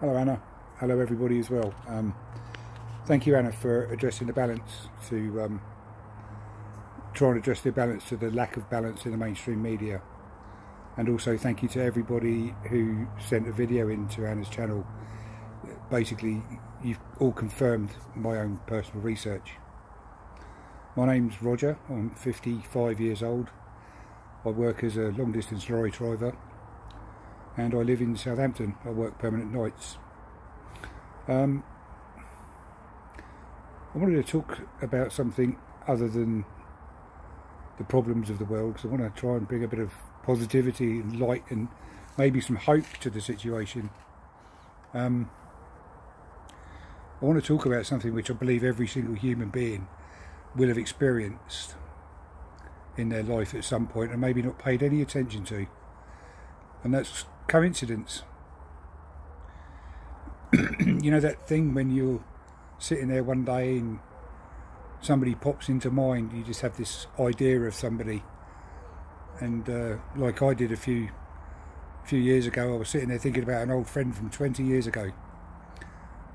Hello Anna, hello everybody as well. Um, thank you Anna for addressing the balance to um, try and address the balance to the lack of balance in the mainstream media. And also thank you to everybody who sent a video into Anna's channel. Basically you've all confirmed my own personal research. My name's Roger. I'm 55 years old. I work as a long distance lorry driver and I live in Southampton I work permanent nights um, I wanted to talk about something other than the problems of the world because I want to try and bring a bit of positivity and light and maybe some hope to the situation. Um, I want to talk about something which I believe every single human being will have experienced in their life at some point and maybe not paid any attention to and that's coincidence you know that thing when you're sitting there one day and somebody pops into mind, you just have this idea of somebody. And uh, like I did a few few years ago, I was sitting there thinking about an old friend from 20 years ago.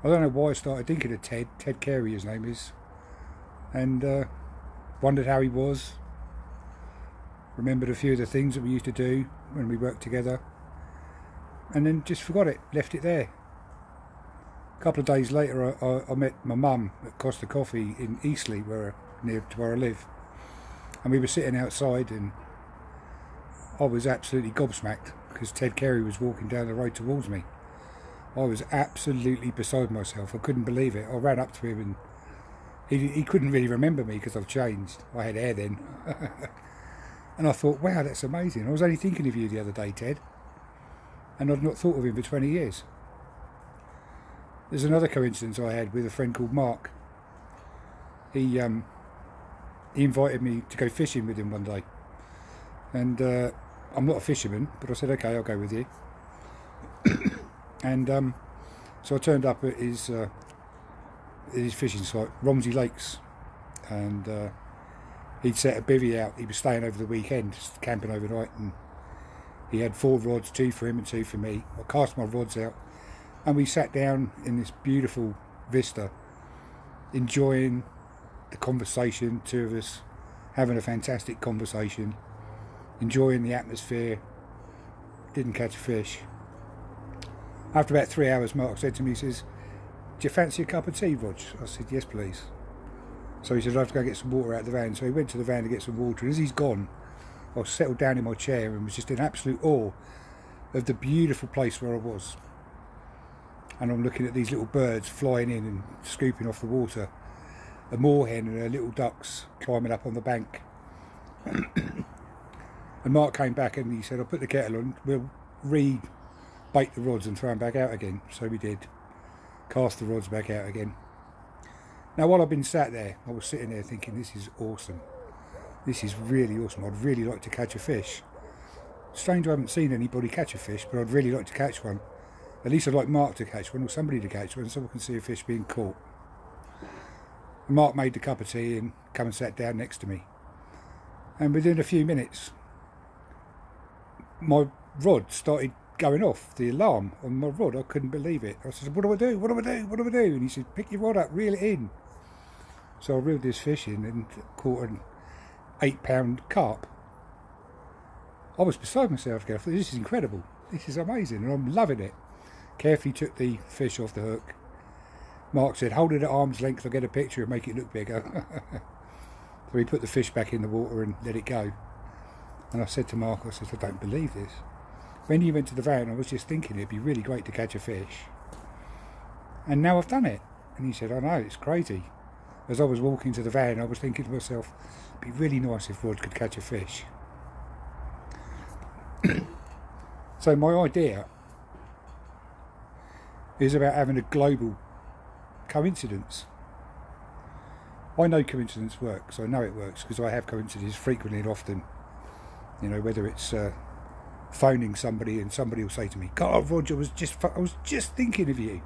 I don't know why I started thinking of Ted, Ted Carey his name is, and uh, wondered how he was. Remembered a few of the things that we used to do when we worked together, and then just forgot it, left it there. A couple of days later, I, I, I met my mum at Costa Coffee in Eastleigh, where near to where I live, and we were sitting outside, and I was absolutely gobsmacked because Ted Carey was walking down the road towards me. I was absolutely beside myself. I couldn't believe it. I ran up to him, and he he couldn't really remember me because I've changed. I had hair then, and I thought, wow, that's amazing. I was only thinking of you the other day, Ted, and I'd not thought of him for 20 years. There's another coincidence I had with a friend called Mark. He um, he invited me to go fishing with him one day, and uh, I'm not a fisherman, but I said okay, I'll go with you. and um, so I turned up at his uh, his fishing site, Romsey Lakes, and uh, he'd set a bivvy out. He was staying over the weekend, camping overnight, and he had four rods, two for him and two for me. I cast my rods out and we sat down in this beautiful vista enjoying the conversation two of us having a fantastic conversation enjoying the atmosphere. Didn't catch a fish. After about three hours mark said to me he says do you fancy a cup of tea Rog? I said yes please. So he said I have to go get some water out of the van. So he went to the van to get some water. And as he's gone I settled down in my chair and was just in absolute awe of the beautiful place where I was and I'm looking at these little birds flying in and scooping off the water. A moorhen and her little ducks climbing up on the bank. and Mark came back and he said, I'll put the kettle on, we'll re-bait the rods and throw them back out again. So we did. Cast the rods back out again. Now while I've been sat there, I was sitting there thinking, this is awesome. This is really awesome. I'd really like to catch a fish. Strange I haven't seen anybody catch a fish, but I'd really like to catch one. At least I'd like Mark to catch one or somebody to catch one so we can see a fish being caught. Mark made the cup of tea and come and sat down next to me. And within a few minutes, my rod started going off, the alarm on my rod. I couldn't believe it. I said, what do I do? What do I do? What do I do? And he said, pick your rod up, reel it in. So I reeled this fish in and caught an eight pound carp. I was beside myself. This is incredible. This is amazing and I'm loving it. Carefully took the fish off the hook. Mark said, hold it at arm's length, I'll get a picture and make it look bigger. so he put the fish back in the water and let it go. And I said to Mark, I said, I don't believe this. When you went to the van, I was just thinking it'd be really great to catch a fish. And now I've done it. And he said, I know, it's crazy. As I was walking to the van, I was thinking to myself, it'd be really nice if Rod could catch a fish. so my idea is about having a global coincidence. I know coincidence works. I know it works because I have coincidences frequently and often. You know, whether it's uh, phoning somebody and somebody will say to me, "God, Roger was just I was just thinking of you,"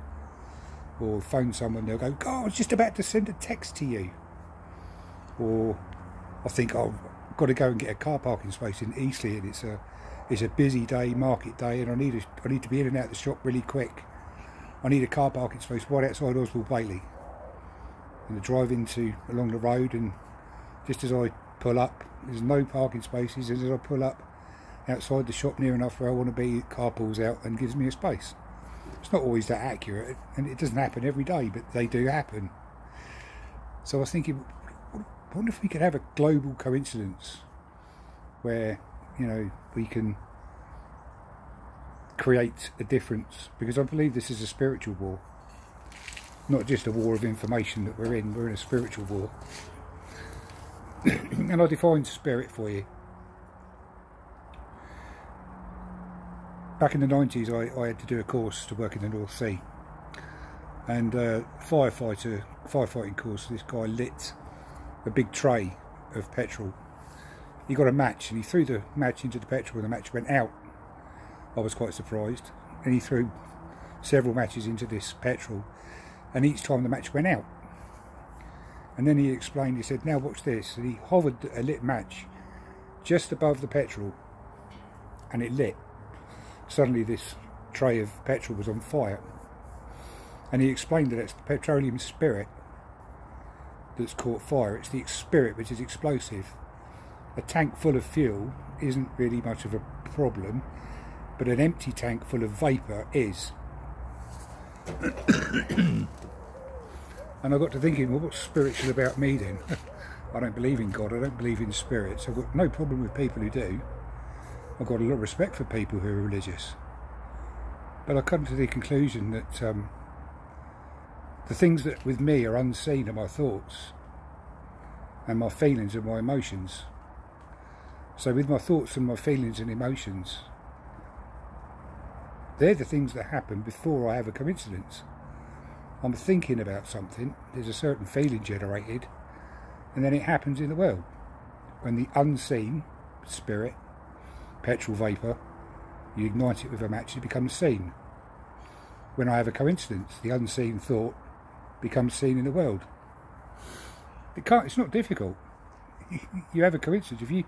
or phone someone they'll go, "God, I was just about to send a text to you," or I think I've got to go and get a car parking space in Eastleigh and it's a it's a busy day, market day, and I need a, I need to be in and out of the shop really quick I need a car parking space right outside Oswald Bailey. And I drive into along the road and just as I pull up, there's no parking spaces. As I pull up outside the shop near enough where I want to be, car pulls out and gives me a space. It's not always that accurate and it doesn't happen every day, but they do happen. So I was thinking, wonder if we could have a global coincidence where, you know, we can create a difference? Because I believe this is a spiritual war not just a war of information that we're in. We're in a spiritual war. And I define spirit for you back in the 90s I, I, had to do a course to work in the North Sea and uh, firefighter firefighting course this guy lit a big tray of petrol he got a match and he threw the match into the petrol and the match went out I was quite surprised. And he threw several matches into this petrol, and each time the match went out. And then he explained, he said, Now watch this. And he hovered a lit match just above the petrol, and it lit. Suddenly, this tray of petrol was on fire. And he explained that it's the petroleum spirit that's caught fire. It's the spirit which is explosive. A tank full of fuel isn't really much of a problem but an empty tank full of vapour is. and I got to thinking, well, what's spiritual about me then? I don't believe in God, I don't believe in spirits. I've got no problem with people who do. I've got a lot of respect for people who are religious. But I come to the conclusion that um, the things that with me are unseen are my thoughts and my feelings and my emotions. So with my thoughts and my feelings and emotions, they're the things that happen before I have a coincidence. I'm thinking about something, there's a certain feeling generated, and then it happens in the world. When the unseen spirit, petrol vapour, you ignite it with a match, it becomes seen. When I have a coincidence, the unseen thought becomes seen in the world. It can't, it's not difficult. You have a coincidence. If you,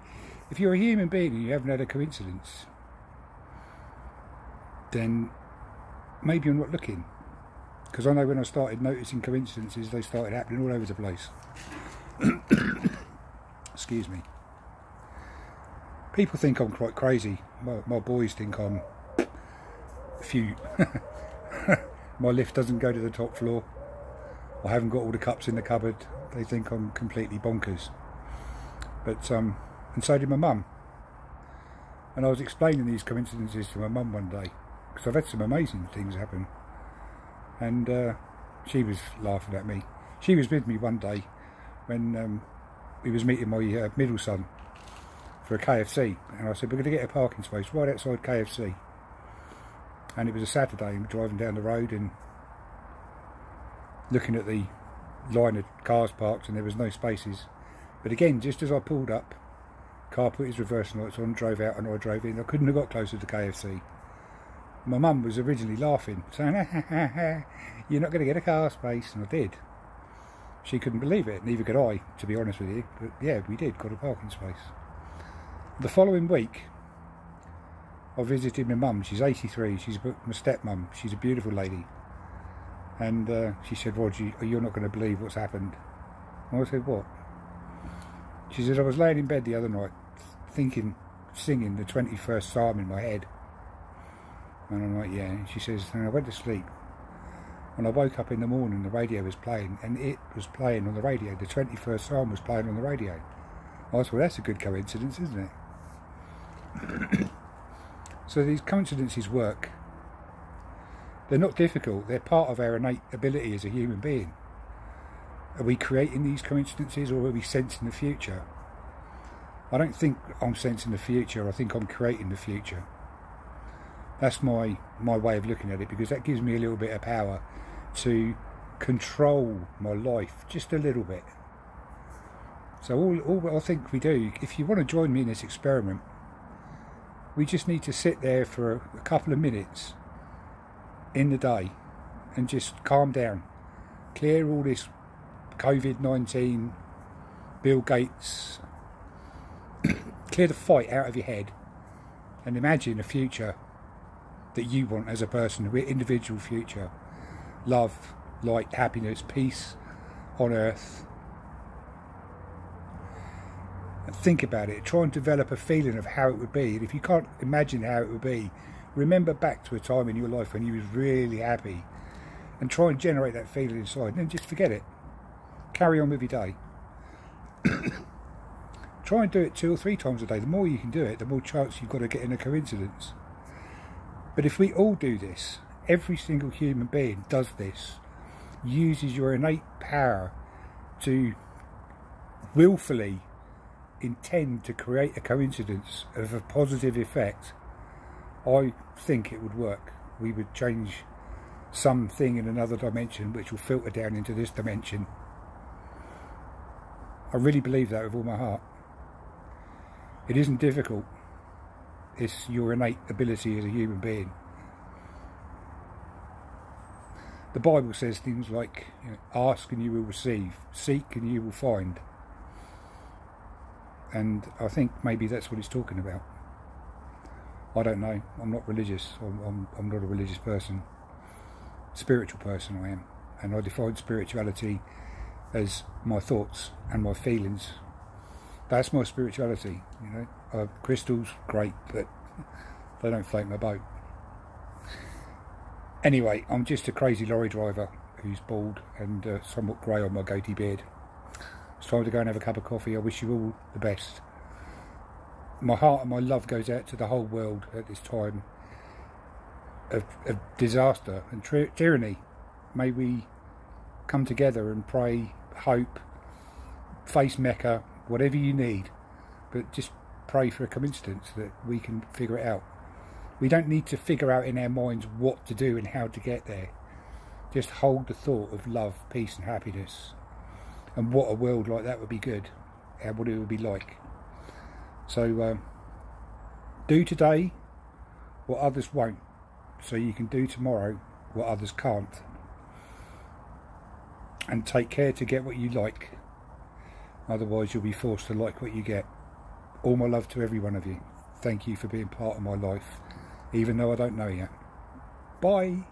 if you're a human being and you haven't had a coincidence, then maybe you're not looking. Because I know when I started noticing coincidences, they started happening all over the place. Excuse me. People think I'm quite crazy. My, my boys think I'm a few. my lift doesn't go to the top floor. I haven't got all the cups in the cupboard. They think I'm completely bonkers. But, um, and so did my mum. And I was explaining these coincidences to my mum one day because I've had some amazing things happen. And uh, she was laughing at me. She was with me one day when um, we was meeting my uh, middle son for a KFC. And I said, we're going to get a parking space right outside KFC. And it was a Saturday and driving down the road and looking at the line of cars parked and there was no spaces. But again, just as I pulled up, car put his reversing lights on, drove out and I drove in. I couldn't have got closer to KFC my mum was originally laughing, saying, you're not going to get a car space, and I did. She couldn't believe it, neither could I, to be honest with you, but yeah, we did, got a parking space. The following week, I visited my mum, she's 83, she's my stepmum, she's a beautiful lady. And uh, she said, Roger, you're not going to believe what's happened. And I said, what? She said, I was laying in bed the other night, thinking, singing the 21st Psalm in my head. And I'm like, yeah. And she says, and I went to sleep. When I woke up in the morning, the radio was playing, and it was playing on the radio. The 21st Psalm was playing on the radio. I thought, well, that's a good coincidence, isn't it? so these coincidences work. They're not difficult. They're part of our innate ability as a human being. Are we creating these coincidences or are we sensing the future? I don't think I'm sensing the future. I think I'm creating the future. That's my my way of looking at it because that gives me a little bit of power to control my life just a little bit. So all, all I think we do, if you want to join me in this experiment, we just need to sit there for a, couple of minutes in the day and just calm down. Clear all this COVID-19, Bill Gates, clear the fight out of your head and imagine a future that you want as a person, an individual future. love, light, happiness, peace on earth. And think about it. Try and develop a feeling of how it would be. And if you can't imagine how it would be, remember back to a time in your life when you was really happy and try and generate that feeling inside and then just forget it. Carry on with your day. try and do it two or three times a day. The more you can do it, the more chance you've got to get in a coincidence. But if we all do this, every single human being does this, uses your innate power to willfully intend to create a coincidence of a positive effect, I think it would work. We would change something in another dimension which will filter down into this dimension. I really believe that with all my heart. It isn't difficult. It's your innate ability as a human being. The Bible says things like, you know, ask and you will receive, seek and you will find. And I think maybe that's what he's talking about. I don't know. I'm not religious. I'm, I'm, I'm not a religious person. Spiritual person I am. And I define spirituality as my thoughts and my feelings. That's my spirituality, you know. Uh, crystals, great, but they don't float my boat. Anyway, I'm just a crazy lorry driver who's bald and uh, somewhat grey on my goatee beard. Time to go and have a cup of coffee. I wish you all the best. My heart and my love goes out to the whole world at this time of, of disaster and tyranny. May we come together and pray, hope, face Mecca, whatever you need, but just pray for a coincidence that we can figure it out. We don't need to figure out in our minds what to do and how to get there. Just hold the thought of love, peace and happiness. And what a world like that would be good. And what it would be like. So um, do today what others won't. So you can do tomorrow what others can't. And take care to get what you like. Otherwise you'll be forced to like what you get. All my love to every one of you. Thank you for being part of my life even though I don't know you. Bye.